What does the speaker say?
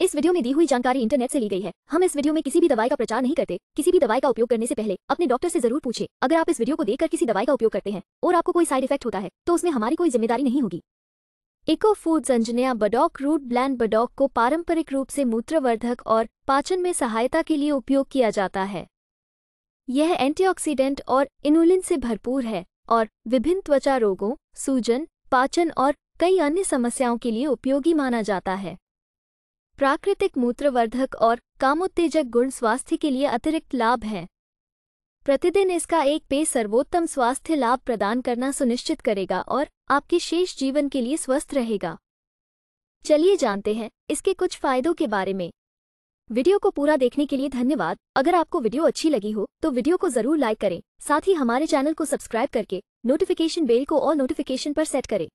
इस वीडियो में दी हुई जानकारी इंटरनेट से ली गई है। हम इस वीडियो में किसी भी दवाई का प्रचार नहीं करते। किसी भी दवाई का उपयोग करने से पहले अपने डॉक्टर से ज़रूर पूछे। अगर आप इस वीडियो को देखकर किसी दवाई का उपयोग करते हैं और आपको कोई साइड इफ़ेक्ट होता है तो उसमें हमारी कोई ज़िम्मेदारी नहीं होगी। इको फूड्स अंजनिया बडॉक रूट ब्लैंड बडॉक को पारंपरिक रूप से मूत्रवर्धक और पाचन में सहायता के लिए उपयोग किया जाता है। यह एंटीऑक्सीडेंट और इनुलिन से भरपूर है और विभिन्न त्वचा रोगों, सूजन, पाचन और कई अन्य समस्याओं के लिए उपयोगी माना जाता है। प्राकृतिक मूत्रवर्धक और कामोत्तेजक गुण स्वास्थ्य के लिए अतिरिक्त लाभ हैं। प्रतिदिन इसका एक पे सर्वोत्तम स्वास्थ्य लाभ प्रदान करना सुनिश्चित करेगा और आपके शेष जीवन के लिए स्वस्थ रहेगा। चलिए जानते हैं इसके कुछ फायदों के बारे में। वीडियो को पूरा देखने के लिए धन्यवाद। अगर आपको वीडियो अच्छी लगी हो तो वीडियो को ज़रूर लाइक करें। साथ ही हमारे चैनल को सब्सक्राइब करके नोटिफिकेशन बेल को और नोटिफिकेशन पर सेट करें।